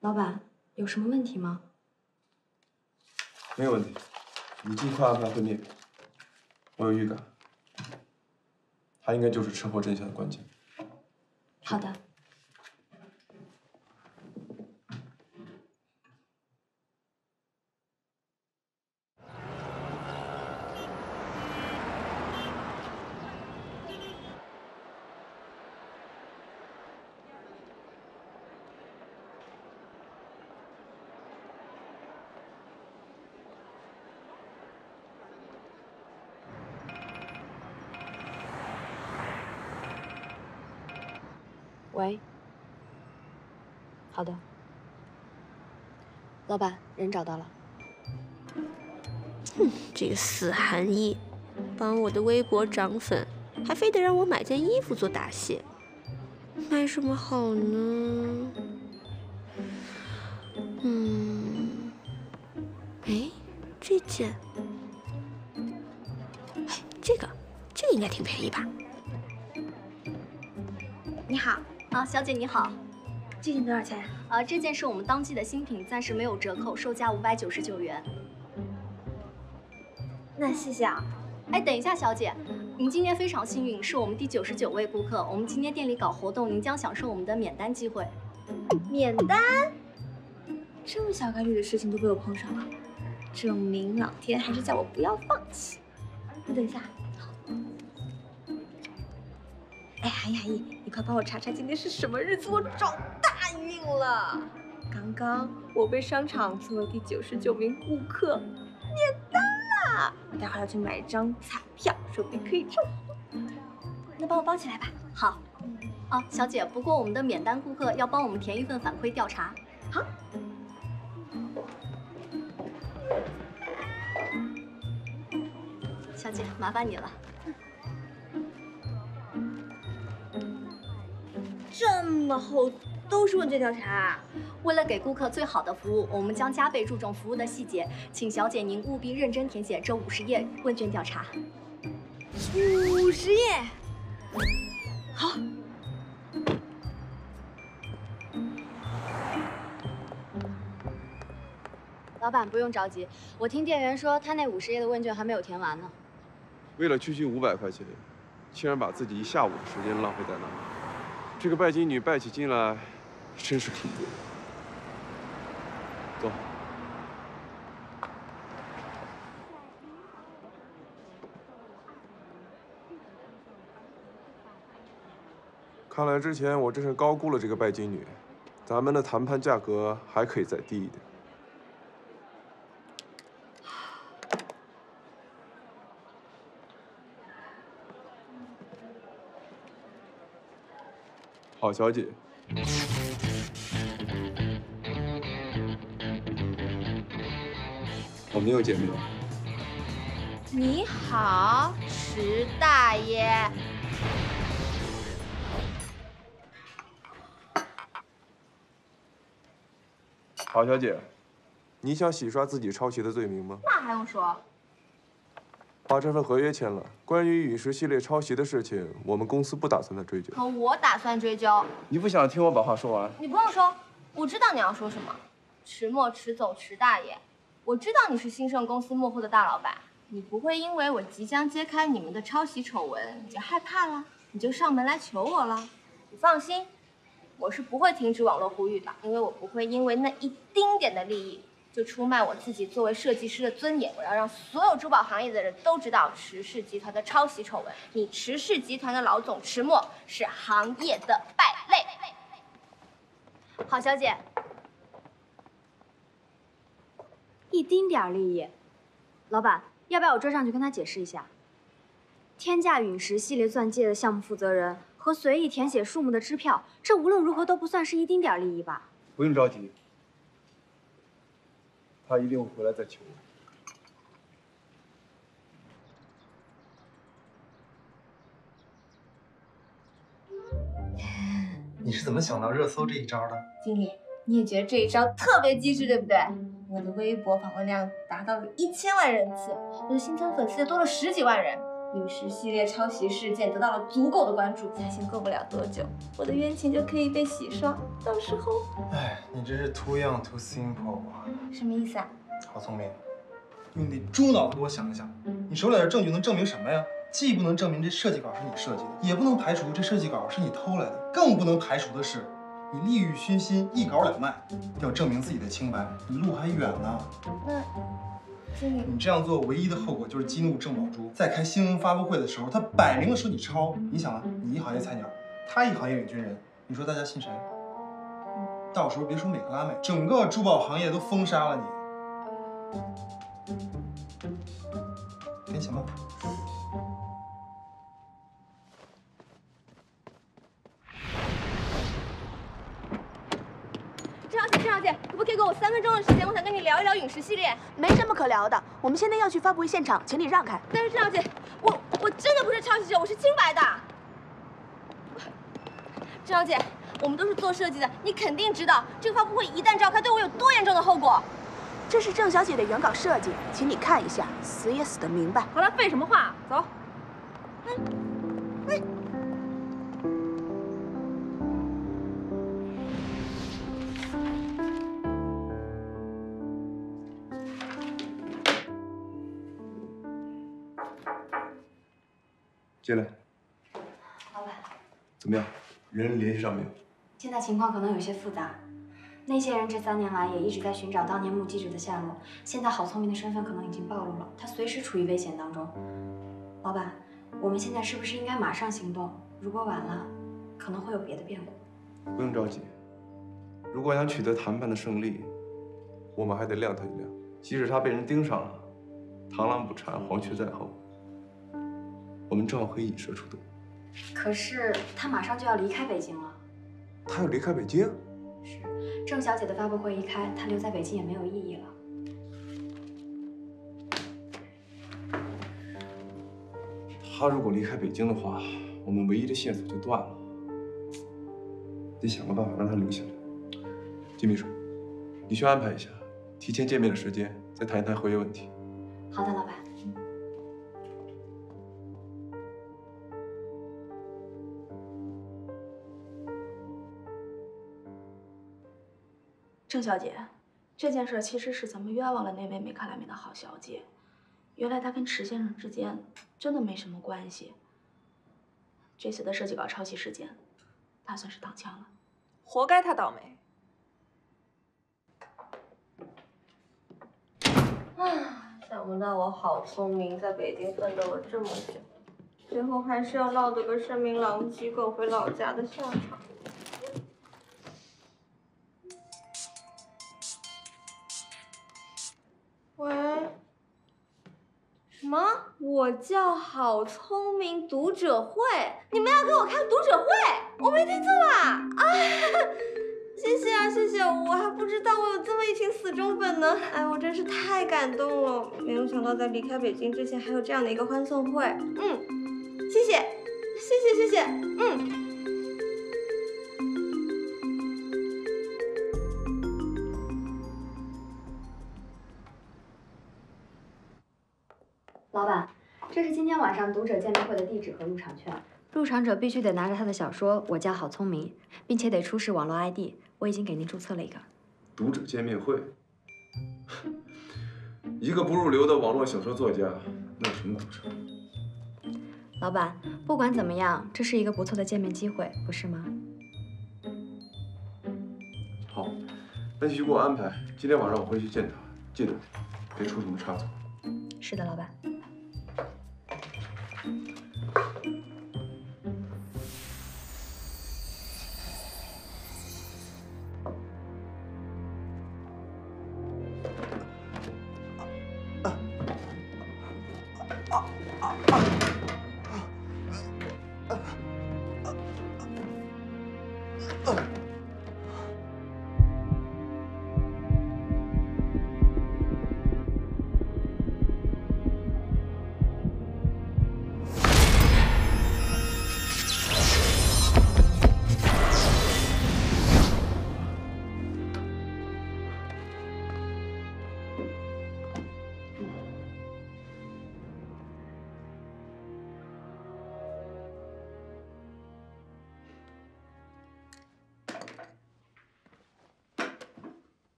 老板，有什么问题吗？没有问题，你尽快安排会面。我有预感，他应该就是车祸真相的关键。好的。喂，好的，老板，人找到了。哼，这个死韩毅，帮我的微博涨粉，还非得让我买件衣服做答谢，买什么好呢？嗯，哎，这件，哎，这个，这个应该挺便宜吧？你好。啊，小姐你好，这件多少钱？呃，这件是我们当季的新品，暂时没有折扣，售价五百九十九元。那谢谢啊。哎，等一下，小姐，您今天非常幸运，是我们第九十九位顾客。我们今天店里搞活动，您将享受我们的免单机会。免单？这么小概率的事情都被我碰上了，证明老天还是叫我不要放弃。你等一下。哎，韩雅艺，你快帮我查查今天是什么日子，我找大运了。刚刚我被商场作为第九十九名顾客免单了，我待会儿要去买一张彩票，说不定可以中。那帮我包起来吧。好。哦，小姐，不过我们的免单顾客要帮我们填一份反馈调查。好。小姐，麻烦你了。这么厚，都是问卷调查。为了给顾客最好的服务，我们将加倍注重服务的细节，请小姐您务必认真填写这五十页问卷调查。五十页，好。老板不用着急，我听店员说他那五十页的问卷还没有填完呢。为了区区五百块钱，竟然把自己一下午的时间浪费在那里。这个拜金女拜起金来，真是挺多。走。看来之前我真是高估了这个拜金女，咱们的谈判价格还可以再低一点。好小姐，们又见面了。你好，石大爷。郝小姐，你想洗刷自己抄袭的罪名吗？那还用说？把这份合约签了。关于陨石系列抄袭的事情，我们公司不打算再追究。可我打算追究。你不想听我把话说完？你不用说，我知道你要说什么。迟墨迟总迟大爷，我知道你是兴盛公司幕后的大老板，你不会因为我即将揭开你们的抄袭丑闻，你就害怕了，你就上门来求我了。你放心，我是不会停止网络呼吁的，因为我不会因为那一丁点的利益。就出卖我自己作为设计师的尊严，我要让所有珠宝行业的人都知道迟氏集团的抄袭丑闻。你迟氏集团的老总迟墨是行业的败类。郝小姐，一丁点利益，老板要不要我追上去跟他解释一下？天价陨石系列钻戒的项目负责人和随意填写数目的支票，这无论如何都不算是一丁点利益吧？不用着急。他一定会回来再求我。你是怎么想到热搜这一招的？经理，你也觉得这一招特别机智，对不对？我的微博访问量达到了一千万人次，我的新增粉丝也多了十几万人。陨石系列抄袭事件得到了足够的关注，相信过不了多久，我的冤情就可以被洗刷。到时候，哎，你真是 too young too simple 啊！什么意思啊？好聪明，用你猪脑子给我想一想，你手里的证据能证明什么呀？既不能证明这设计稿是你设计的，也不能排除这设计稿是你偷来的，更不能排除的是，你利欲熏心，一稿两卖。要证明自己的清白，你路还远呢。那。你这样做唯一的后果就是激怒郑宝珠，在开新闻发布会的时候，他摆明了说你抄。你想啊，你一行业菜鸟，他一行业领军人，你说大家信谁？到时候别说美克拉美，整个珠宝行业都封杀了你。给钱吧。分钟的时间？我想跟你聊一聊陨石系列。没什么可聊的，我们现在要去发布会现场，请你让开。但是郑小姐，我我真的不是抄袭者，我是清白的。郑小姐，我们都是做设计的，你肯定知道这个发布会一旦召开，对我有多严重的后果。这是郑小姐的原稿设计，请你看一下，死也死得明白。好了，废什么话，走。哎，哎。进来。老板，怎么样？人联系上没有？现在情况可能有些复杂。那些人这三年来也一直在寻找当年目击者的下落，现在郝聪明的身份可能已经暴露了，他随时处于危险当中。老板，我们现在是不是应该马上行动？如果晚了，可能会有别的变故。不用着急，如果想取得谈判的胜利，我们还得晾他一晾。即使他被人盯上了，螳螂捕蝉，黄雀在后，我们正好可以引蛇出洞。可是他马上就要离开北京了。他要离开北京？是郑小姐的发布会一开，他留在北京也没有意义了。他如果离开北京的话，我们唯一的线索就断了。得想个办法让他留下来。金秘书，你去安排一下，提前见面的时间，再谈一谈合约问题。好的，老板。郑小姐，这件事其实是咱们冤枉了那位美克拉美的好小姐。原来她跟池先生之间真的没什么关系。这次的设计稿抄袭事件，她算是躺枪了。活该她倒霉。啊，想不到我好聪明，在北京奋斗了这么久，最后还是要落得个声名狼藉、滚回老家的下场。喂？什么？我叫好聪明读者会？你们要给我开读者会？我没听错吧？啊！谢谢啊，谢谢！我还不知道我有这么一群死忠粉呢。哎，我真是太感动了！没有想到在离开北京之前还有这样的一个欢送会。嗯，谢谢，谢谢，谢谢。嗯。老板，这是今天晚上读者见面会的地址和入场券。入场者必须得拿着他的小说《我叫郝聪明》，并且得出示网络 ID。我已经给您注册了一个。读者见面会，一个不入流的网络小说作家，那有什么读者？老板，不管怎么样，这是一个不错的见面机会，不是吗？好，那你去给我安排，今天晚上我会去见他，记得别出什么差错。是的，老板。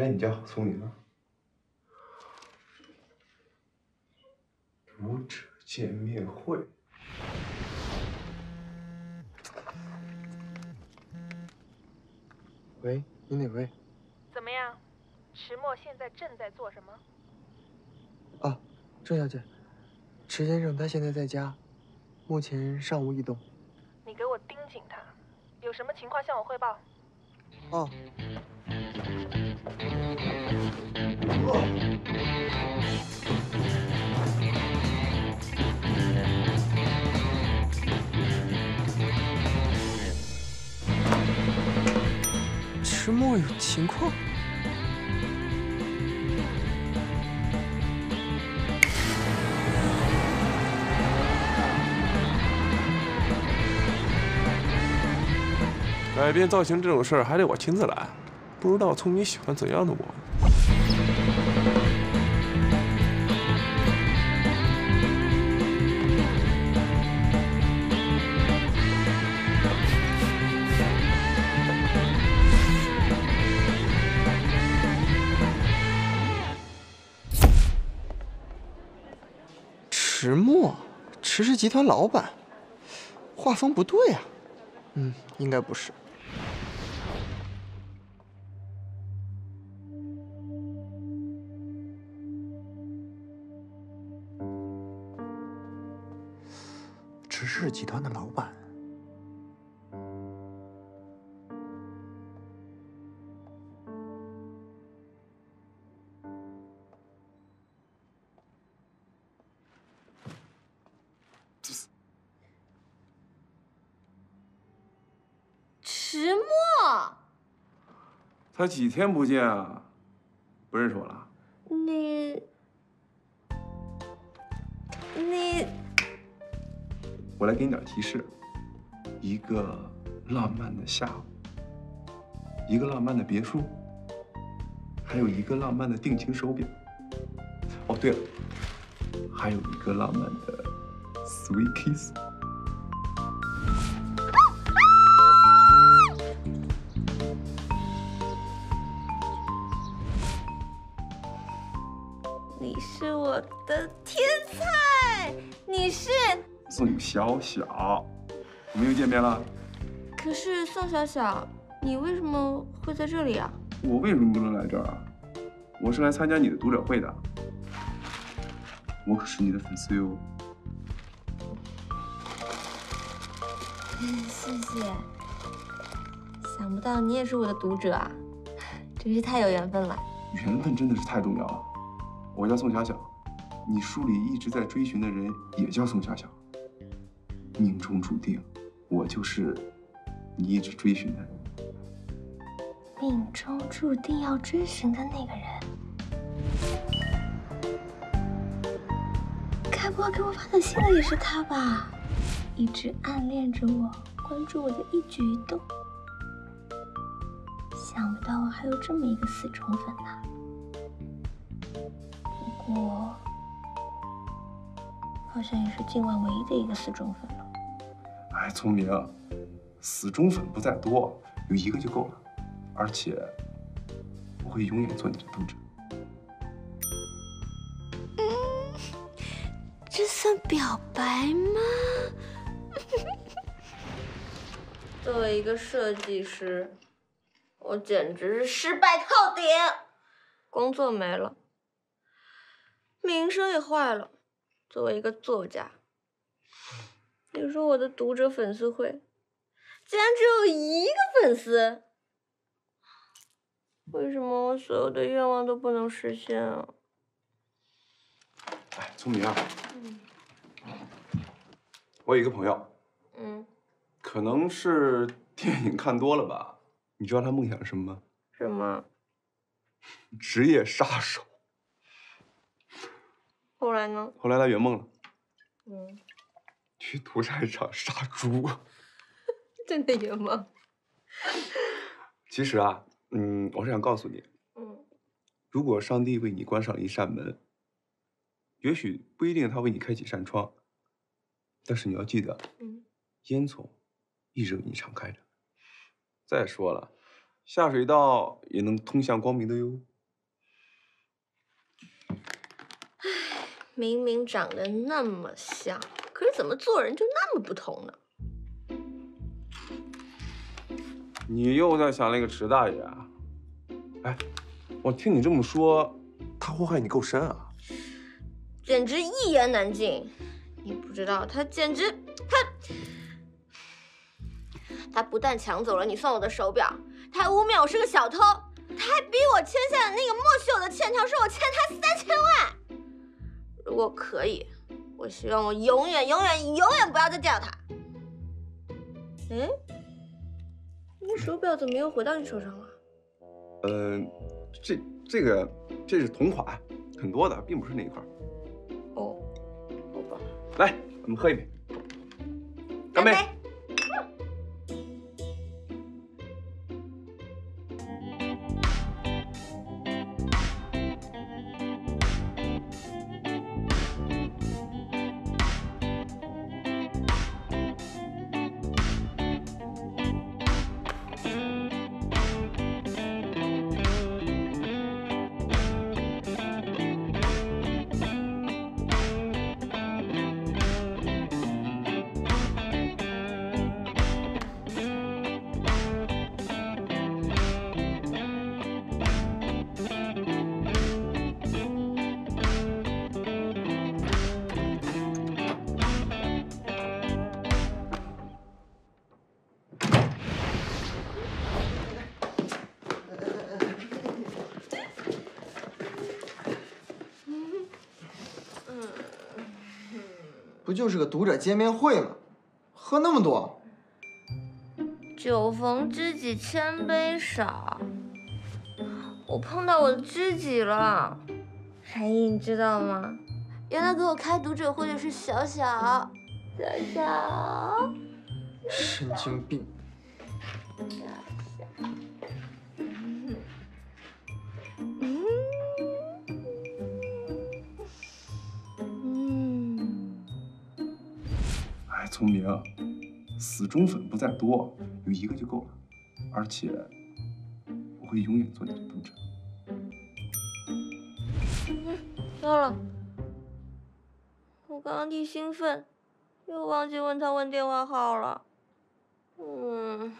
原来你家好聪明啊！读者见面会。喂，你哪位？怎么样？池墨现在正在做什么？啊，郑小姐，池先生他现在在家，目前尚无异动。你给我盯紧他，有什么情况向我汇报。哦。迟墨有情况？改变造型这种事儿还得我亲自来，不知道从你喜欢怎样的我。迟墨，迟氏集团老板，画风不对啊。嗯，应该不是。迟氏集团的老板。迟墨，才几天不见啊，不认识我了？你你我来给你点提示：一个浪漫的下午，一个浪漫的别墅，还有一个浪漫的定情手表。哦，对了，还有一个浪漫的 sweet kiss。小小，我们又见面了。可是宋小小，你为什么会在这里啊？我为什么不能来这儿啊？我是来参加你的读者会的。我可是你的粉丝哟。谢谢。想不到你也是我的读者啊，真是太有缘分了。缘分真的是太重要了。我叫宋小小，你书里一直在追寻的人也叫宋小小。命中注定，我就是你一直追寻的。命中注定要追寻的那个人，该不会给我发短信的也是他吧？一直暗恋着我，关注我的一举一动。想不到我还有这么一个死忠粉呢。不过，好像也是今晚唯一的一个死忠粉。哎，聪明，死忠粉不在多，有一个就够了。而且，我会永远做你的读者。这算表白吗？作为一个设计师，我简直是失败透顶，工作没了，名声也坏了。作为一个作家，你说我的读者粉丝会竟然只有一个粉丝，为什么我所有的愿望都不能实现啊？哎，聪明啊！我有一个朋友，嗯，可能是 电影看多了吧？你知道他梦想是什么吗？什么？职业杀手。后来呢？后来他圆梦了，嗯，去屠宰场杀猪。真的有吗？其实啊，嗯，我是想告诉你，嗯，如果上帝为你关上了一扇门，也许不一定他为你开几扇窗，但是你要记得，嗯，烟囱一直为你敞开着。再说了，下水道也能通向光明的哟。明明长得那么像，可是怎么做人就那么不同呢？你又在想那个池大爷啊？哎，我听你这么说，他祸害你够深啊！简直一言难尽。你不知道，他简直他他不但抢走了你送我的手表，他还污蔑我是个小偷，他还逼我签下了那个莫须有的欠条，说我欠他三千万。如果可以，我希望我永远、永远、永远不要再见到他。嗯，你手表怎么又回到你手上了？嗯，这这个这是同款，很多的，并不是那一块。哦，好吧。来，我们喝一杯，干杯！不就是个读者见面会嘛？喝那么多，酒逢知己千杯少。我碰到我的知己了，韩毅，你知道吗？原来给我开读者会的是小小，小小。神经病。聪明，死忠粉不在多，有一个就够了。而且，我会永远做你的读者。糟了，我刚刚一兴奋，又忘记问他问电话号了。嗯，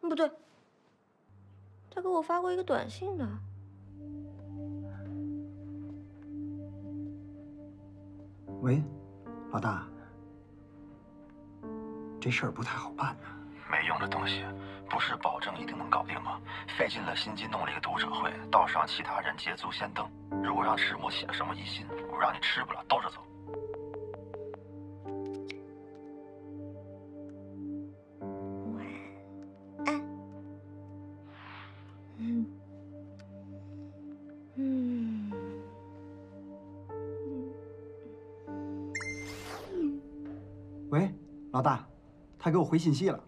不对，他给我发过一个短信的。喂，老大，这事儿不太好办呐。没用的东西，不是保证一定能搞定吗？费尽了心机弄了一个读者会，倒是让其他人捷足先登。如果让赤木起了什么疑心，我让你吃不了兜着走。他给我回信息了。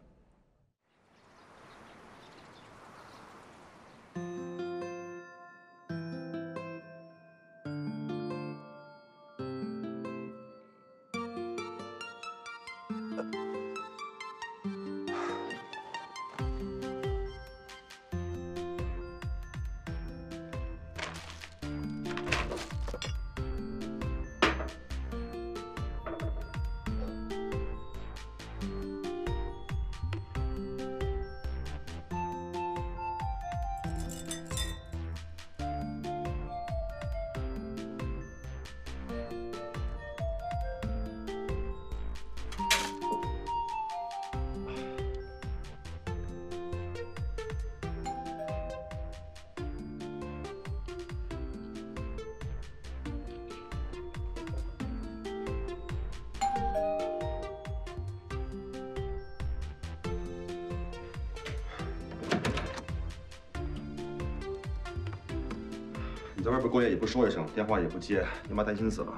你在外边过夜也不说一声，电话也不接，你妈担心死了。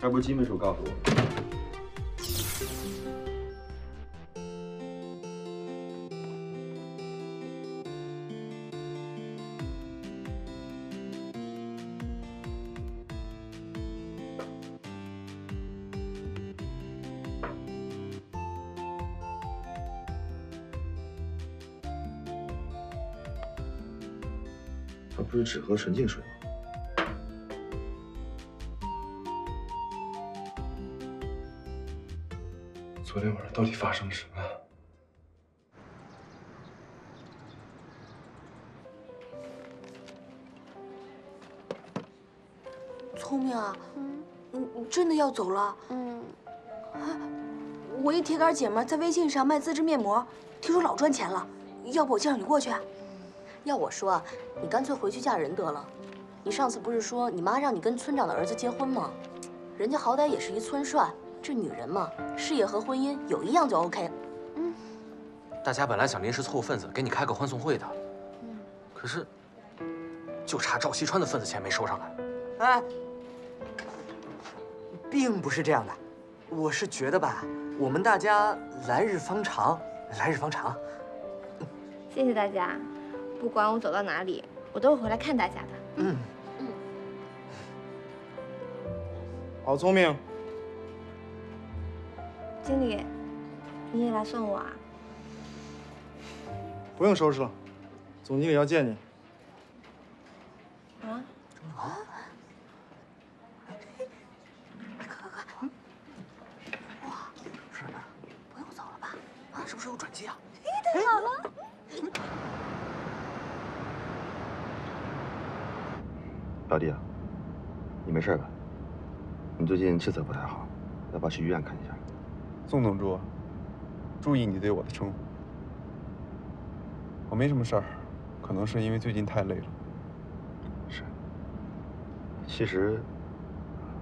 还不是金秘书告诉我。他不是只喝纯净水吗？昨天晚上到底发生了什么？聪明啊，你你真的要走了？嗯。啊，我一铁杆姐们在微信上卖自制面膜，听说老赚钱了，要不我介绍你过去？要我说，你干脆回去嫁人得了。你上次不是说你妈让你跟村长的儿子结婚吗？人家好歹也是一村帅，这女人嘛，事业和婚姻有一样就 OK。嗯大家本来想临时凑份子给你开个欢送会的，嗯可是就差赵西川的份子钱没收上来。哎，并不是这样的，我是觉得吧，我们大家来日方长，来日方长。谢谢大家，不管我走到哪里，我都会回来看大家的。嗯。好聪明。经理，你也来送我啊？不用收拾了，总经理要见你。啊？啊？哇，是呢，不用走了吧？啊，是不是有转机啊？太好了！老弟啊，你没事吧？你最近气色不太好，要不要去医院看一下？宋董柱，注意你对我的称呼。我没什么事儿，可能是因为最近太累了。是。其实，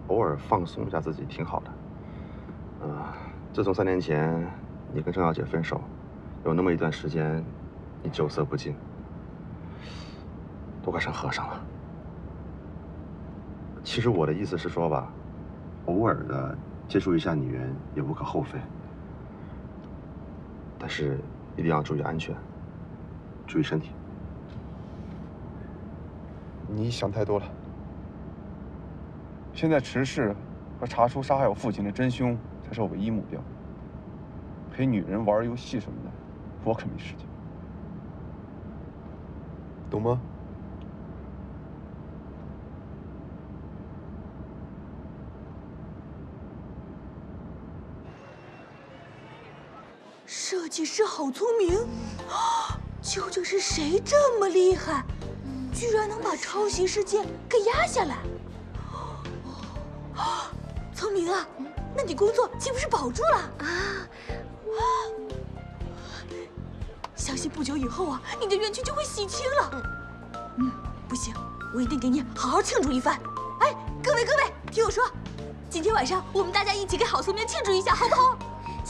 偶尔放松一下自己挺好的。呃，自从三年前你跟郑小姐分手，有那么一段时间，你酒色不进，都快成和尚了。其实我的意思是说吧，偶尔的接触一下女人也无可厚非，但是一定要注意安全，注意身体。你想太多了。现在池氏和查出杀害我父亲的真凶才是我唯一目标。陪女人玩游戏什么的，我可没时间，懂吗？设计师好聪明，究竟是谁这么厉害，居然能把抄袭事件给压下来？聪明啊，那你工作岂不是保住了啊？相信不久以后啊，你的冤屈就会洗清了。嗯，不行，我一定给你好好庆祝一番。哎，各位各位，听我说，今天晚上我们大家一起给郝聪明庆祝一下，好不好？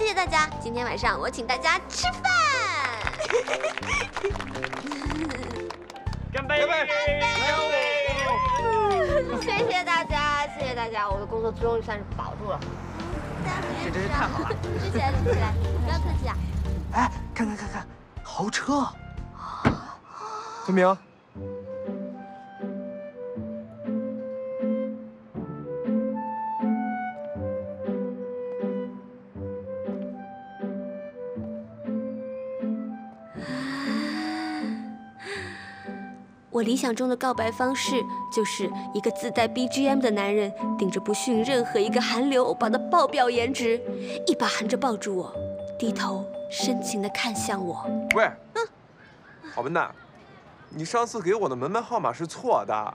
谢谢大家，今天晚上我请大家吃饭。干杯！干杯！干杯谢谢大家，谢谢大家，我的工作终于算是保住了。这真是太好了！吃起来，吃起来，不要客气啊。哎，看看看看，豪车！孙明，我理想中的告白方式就是一个自带 BGM 的男人，顶着不逊任何一个韩流欧巴的爆表颜值，一把含着抱住我，低头深情地看向我。喂，嗯好笨蛋，你上次给我的门牌号码是错的。啊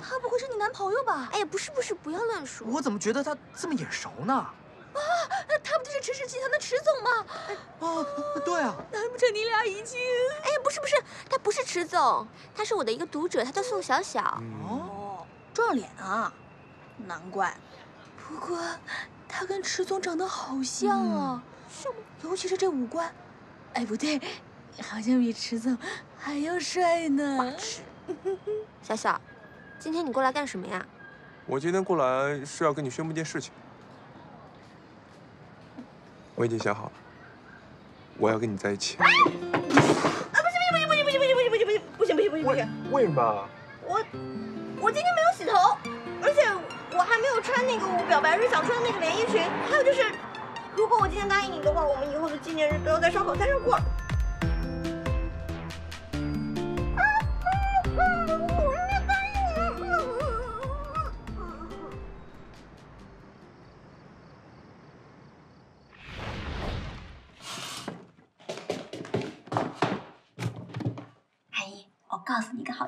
他不会是你男朋友吧？哎呀，不是不是，不要乱说。我怎么觉得他这么眼熟呢？啊，他不就是池氏集团的池总吗？啊，对啊。难不成你俩已经？哎呀，不是不是，他不是池总，他是我的一个读者，他叫宋小小。哦，撞脸啊，难怪。不过他跟池总长得好像啊，是吗？尤其是这五官。哎，不对，好像比池总还要帅呢。小小，今天你过来干什么呀？我今天过来是要跟你宣布一件事情。我已经想好了，我要跟你在一起。啊！不行不行不行不行不行不行不行不行不行不行不行不行不行！为什么？我我今天没有洗头，而且我还没有穿那个我表白日想穿的那个连衣裙。还有就是，如果我今天答应你的话，我们以后的纪念日都要在烧烤摊上过。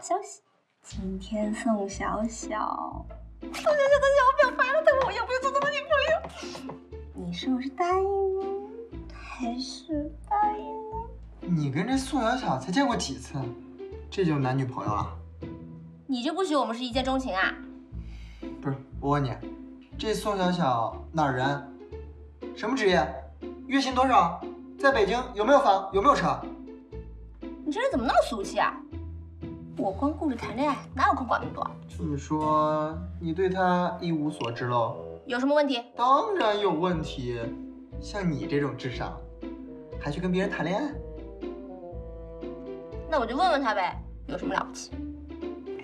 消息，今天宋小小，宋小小的小表白了，他问我要不要做他的女朋友。你说我是答应呢，还是答应呢？你跟这宋小小才见过几次，这就男女朋友了？你就不许我们是一见钟情啊？不是，我问你，这宋小小哪儿人？什么职业？月薪多少？在北京有没有房？有没有车？你这人怎么那么俗气啊？我光顾着谈恋爱，哪有空管那么多？就是说你对他一无所知喽？有什么问题？当然有问题。像你这种智商，还去跟别人谈恋爱？那我就问问他呗，有什么了不起？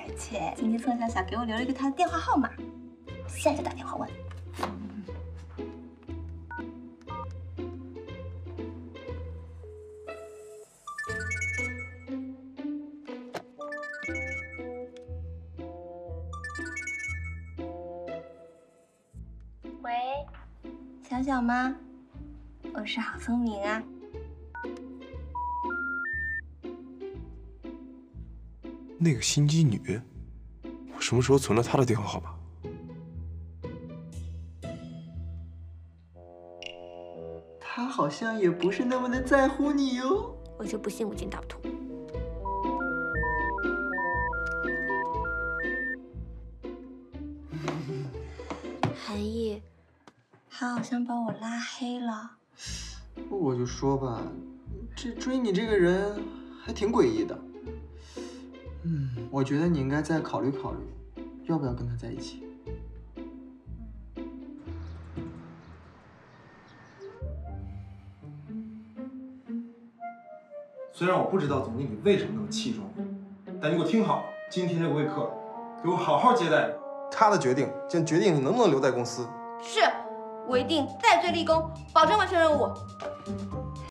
而且今天宋小小给我留了一个他的电话号码，我现在就打电话问。小小吗？我是好聪明啊。那个心机女，我什么时候存了她的电话号码？她好像也不是那么的在乎你哟。我就不信无尽大不他好像把我拉黑了。我就说吧，这追你这个人还挺诡异的。嗯，我觉得你应该再考虑考虑，要不要跟他在一起。虽然我不知道总经理为什么那么器重你，但你给我听好，今天这个会客，给我好好接待。他的决定将决定你能不能留在公司。是，我一定戴罪立功，保证完成任务。